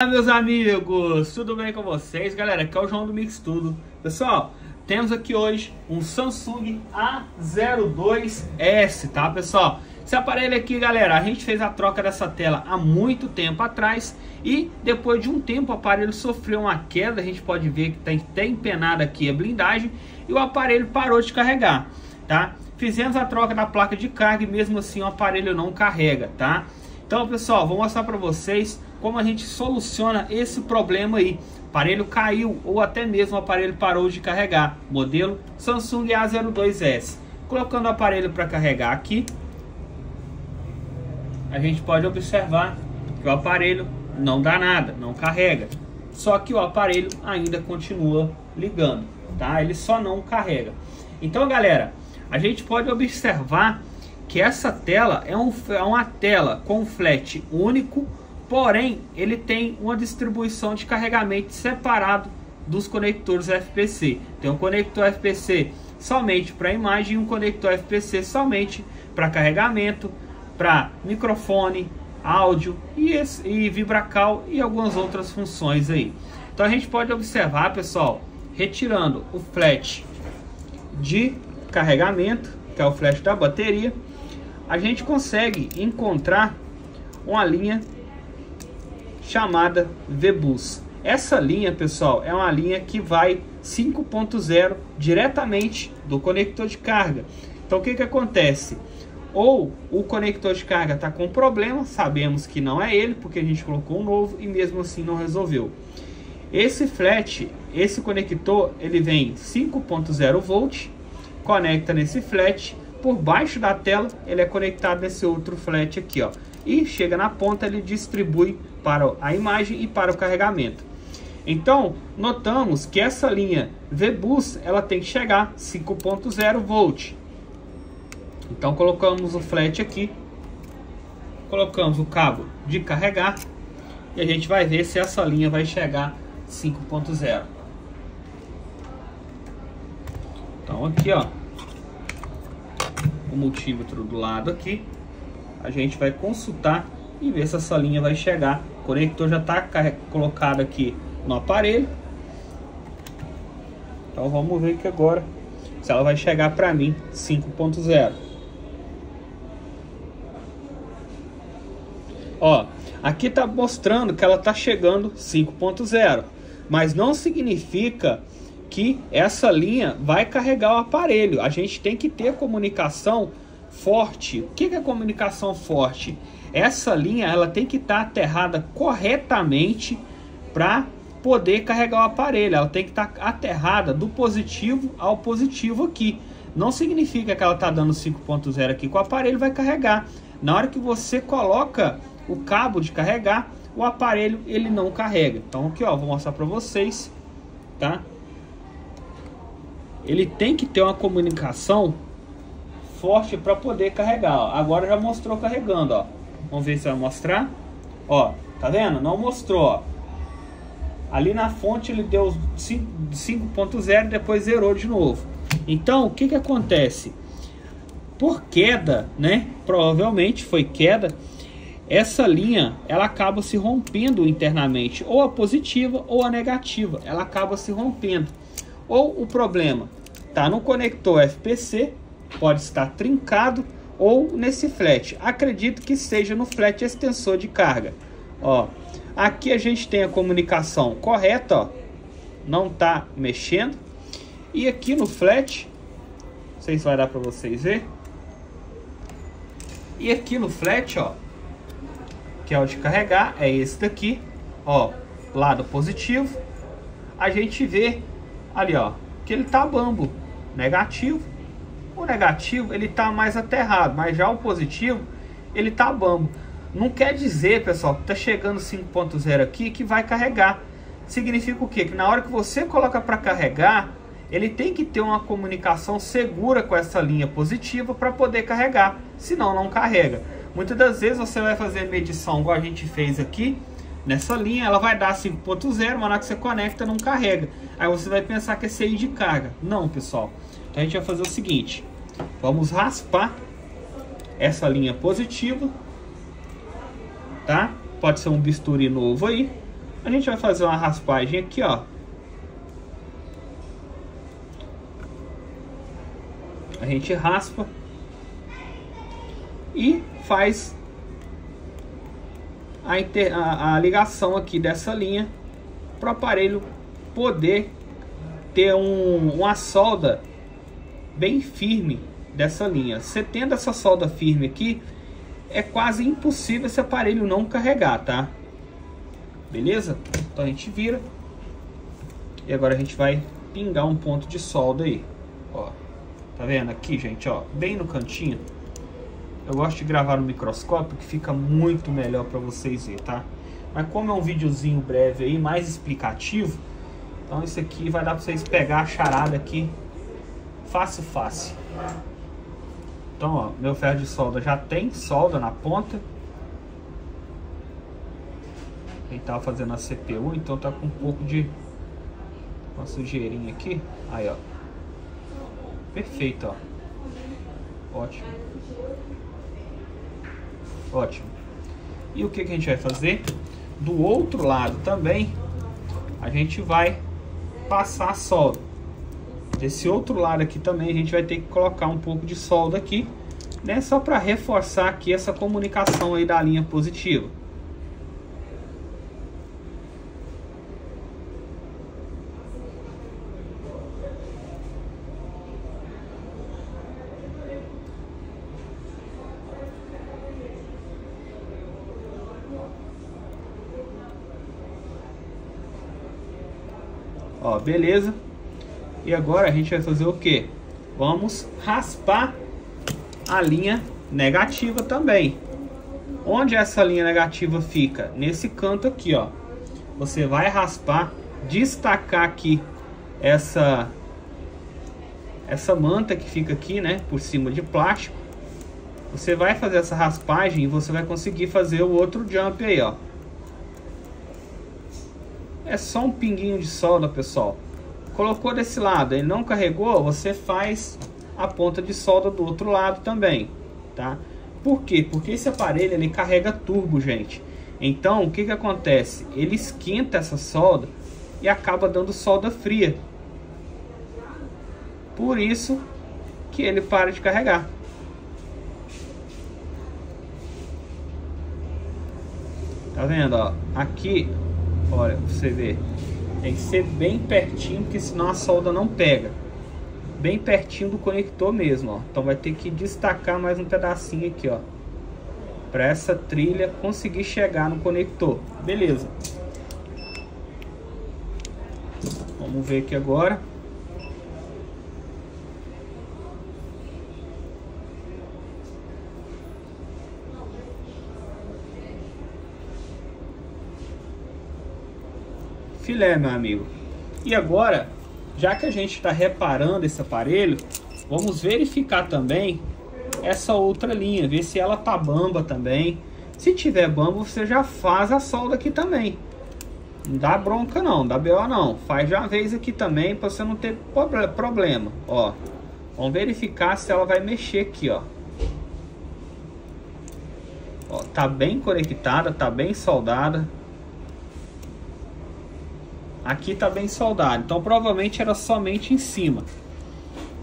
Olá meus amigos, tudo bem com vocês? Galera, aqui é o João do Mix Tudo Pessoal, temos aqui hoje um Samsung A02S, tá pessoal? Esse aparelho aqui, galera, a gente fez a troca dessa tela há muito tempo atrás E depois de um tempo o aparelho sofreu uma queda, a gente pode ver que tem até empenada aqui a blindagem E o aparelho parou de carregar, tá? Fizemos a troca da placa de carga e mesmo assim o aparelho não carrega, tá? Então pessoal, vou mostrar para vocês como a gente soluciona esse problema aí. O aparelho caiu ou até mesmo o aparelho parou de carregar. Modelo Samsung A02S. Colocando o aparelho para carregar aqui, a gente pode observar que o aparelho não dá nada, não carrega. Só que o aparelho ainda continua ligando, tá? Ele só não carrega. Então, galera, a gente pode observar que essa tela é, um, é uma tela com flat único Porém, ele tem uma distribuição de carregamento separado dos conectores FPC. Tem um conector FPC somente para imagem e um conector FPC somente para carregamento, para microfone, áudio e, esse, e vibracal e algumas outras funções aí. Então a gente pode observar, pessoal, retirando o flash de carregamento, que é o flash da bateria, a gente consegue encontrar uma linha chamada VBus. Essa linha, pessoal, é uma linha que vai 5.0 diretamente do conector de carga. Então, o que, que acontece? Ou o conector de carga está com problema, sabemos que não é ele, porque a gente colocou um novo e mesmo assim não resolveu. Esse flat, esse conector, ele vem 5.0 volt, conecta nesse flat, por baixo da tela ele é conectado nesse outro flat aqui, ó e chega na ponta ele distribui para a imagem e para o carregamento. Então, notamos que essa linha VBus ela tem que chegar 5.0 volt. Então colocamos o flat aqui, colocamos o cabo de carregar e a gente vai ver se essa linha vai chegar 5.0. Então aqui ó, o multímetro do lado aqui, a gente vai consultar e ver se essa linha vai chegar. O conector já está colocado aqui no aparelho. Então vamos ver que agora se ela vai chegar para mim 5.0. Ó, aqui está mostrando que ela está chegando 5.0, mas não significa que essa linha vai carregar o aparelho. A gente tem que ter comunicação forte. O que é comunicação forte? Essa linha ela tem que estar tá aterrada corretamente para poder carregar o aparelho. Ela tem que estar tá aterrada do positivo ao positivo aqui. Não significa que ela está dando 5.0 aqui que o aparelho vai carregar. Na hora que você coloca o cabo de carregar, o aparelho ele não carrega. Então aqui ó, vou mostrar para vocês, tá? Ele tem que ter uma comunicação forte para poder carregar. Ó. Agora já mostrou carregando, ó. Vamos ver se vai mostrar. Ó, tá vendo? Não mostrou, ó. Ali na fonte ele deu 5.0 depois zerou de novo. Então, o que que acontece? Por queda, né? Provavelmente foi queda. Essa linha, ela acaba se rompendo internamente, ou a positiva ou a negativa, ela acaba se rompendo. Ou o problema tá no conector FPC, pode estar trincado ou nesse flat. Acredito que seja no flat extensor de carga. Ó, aqui a gente tem a comunicação correta, ó, não está mexendo. E aqui no flat, não sei se vai dar para vocês ver. E aqui no flat, ó, que é o de carregar, é esse daqui, ó, lado positivo. A gente vê ali, ó, que ele tá bambo, negativo o negativo ele está mais aterrado, mas já o positivo ele está bambo. Não quer dizer, pessoal, que está chegando 5.0 aqui que vai carregar. Significa o quê? Que na hora que você coloca para carregar, ele tem que ter uma comunicação segura com essa linha positiva para poder carregar, senão não carrega. Muitas das vezes você vai fazer a medição igual a gente fez aqui, nessa linha, ela vai dar 5.0, mas na hora que você conecta não carrega. Aí você vai pensar que é CI de carga. Não, pessoal. Então a gente vai fazer o seguinte, vamos raspar essa linha positiva, tá? Pode ser um bisturi novo aí. A gente vai fazer uma raspagem aqui, ó. A gente raspa e faz a, inter, a, a ligação aqui dessa linha para o aparelho poder ter um, uma solda bem firme dessa linha. Você tendo essa solda firme aqui, é quase impossível esse aparelho não carregar, tá? Beleza? Então a gente vira. E agora a gente vai pingar um ponto de solda aí. Ó, tá vendo aqui, gente? Ó, bem no cantinho. Eu gosto de gravar no microscópio que fica muito melhor para vocês verem, tá? Mas como é um videozinho breve aí, mais explicativo, então isso aqui vai dar para vocês pegar a charada aqui fácil, fácil. Então, ó, meu ferro de solda já tem solda na ponta. Ele tava fazendo a CPU, então tá com um pouco de uma sujeirinha aqui. Aí, ó. Perfeito, ó. Ótimo. Ótimo. E o que, que a gente vai fazer? Do outro lado também, a gente vai passar a solda. Desse outro lado aqui também a gente vai ter que colocar um pouco de solda aqui, né? Só para reforçar aqui essa comunicação aí da linha positiva. Ó, beleza. E agora a gente vai fazer o que? Vamos raspar a linha negativa também. Onde essa linha negativa fica? Nesse canto aqui, ó. Você vai raspar, destacar aqui essa essa manta que fica aqui, né, por cima de plástico. Você vai fazer essa raspagem e você vai conseguir fazer o outro jump aí, ó. É só um pinguinho de solda, pessoal. Colocou desse lado, ele não carregou, você faz a ponta de solda do outro lado também, tá? Por quê? Porque esse aparelho ele carrega turbo, gente. Então, o que que acontece? Ele esquenta essa solda e acaba dando solda fria. Por isso que ele para de carregar. Tá vendo, ó? Aqui Olha, você vê. Tem que ser bem pertinho, porque senão a solda não pega. Bem pertinho do conector mesmo, ó. Então vai ter que destacar mais um pedacinho aqui, ó. Para essa trilha conseguir chegar no conector. Beleza. Vamos ver aqui agora. Filé, meu amigo. E agora, já que a gente está reparando esse aparelho, vamos verificar também essa outra linha, ver se ela tá bamba também. Se tiver bamba, você já faz a solda aqui também. Não dá bronca não, dá BO não. Faz já uma vez aqui também para você não ter problema, ó. Vamos verificar se ela vai mexer aqui, ó. ó tá bem conectada, tá bem soldada. Aqui está bem soldado, então provavelmente era somente em cima.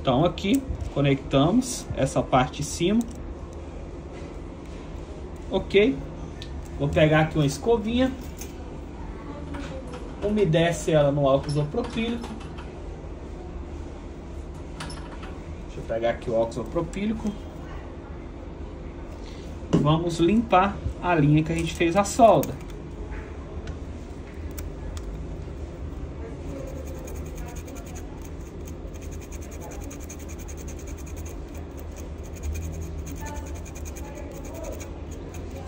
Então aqui conectamos essa parte de cima. Ok. Vou pegar aqui uma escovinha. Umedece ela no álcool isopropílico. Deixa eu pegar aqui o álcool isopropílico. Vamos limpar a linha que a gente fez a solda.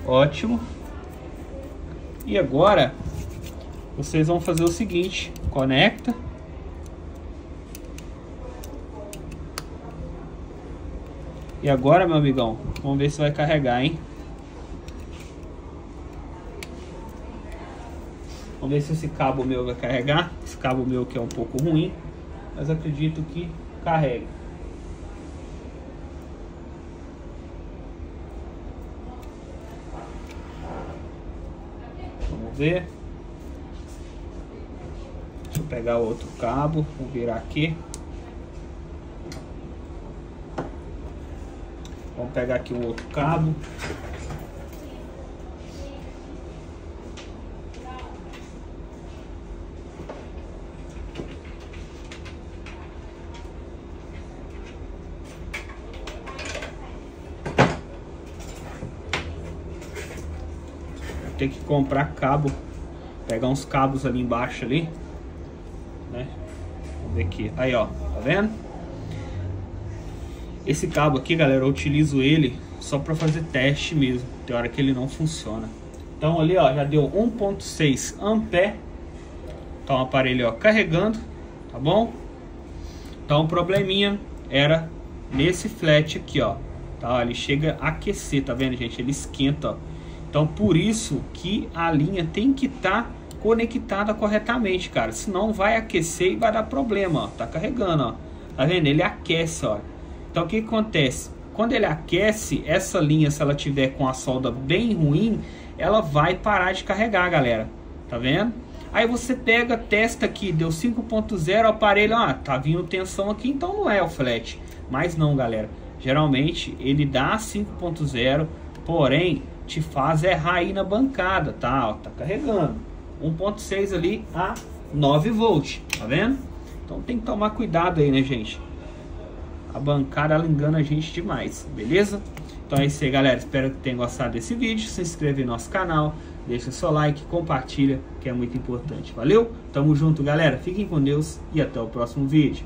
Ótimo. E agora vocês vão fazer o seguinte, conecta. E agora, meu amigão, vamos ver se vai carregar, hein? Vamos ver se esse cabo meu vai carregar. Esse cabo meu que é um pouco ruim, mas acredito que resolver. Deixa eu pegar o outro cabo, vou virar aqui. Vamos pegar aqui o outro cabo. Ter que comprar cabo. Pegar uns cabos ali embaixo ali. Né? Vamos ver aqui. Aí, ó. Tá vendo? Esse cabo aqui, galera, eu utilizo ele só para fazer teste mesmo. Tem hora que ele não funciona. Então ali, ó, já deu 1.6 ampere. Então o aparelho, ó, carregando, tá bom? Então o probleminha era nesse flat aqui, ó. Tá? Ele chega a aquecer, tá vendo, gente? Ele esquenta, ó. Então por isso que a linha tem que estar tá conectada corretamente, cara. Senão vai aquecer e vai dar problema, ó. Tá carregando, ó. Tá vendo? Ele aquece, ó. Então o que, acontece? Quando ele aquece, essa linha, se ela tiver com a solda bem ruim, ela vai parar de carregar, galera. Tá vendo? Aí você pega, testa aqui, deu 5.0, aparelho, ah, tá vindo tensão aqui, então não é o flat. Mas não, galera. Geralmente ele dá 5.0, porém te faz errar aí na bancada, tá? Ó, tá carregando. 1.6 ali a 9 volts, tá vendo? Então tem que tomar cuidado aí, né, gente? A bancada ela engana a gente demais, beleza? Então é isso aí, galera. Espero que tenham gostado desse vídeo. Se inscreve no nosso canal, deixa seu like, compartilha, que é muito importante. Valeu? Tamo junto, galera. Fiquem com Deus e até o próximo vídeo.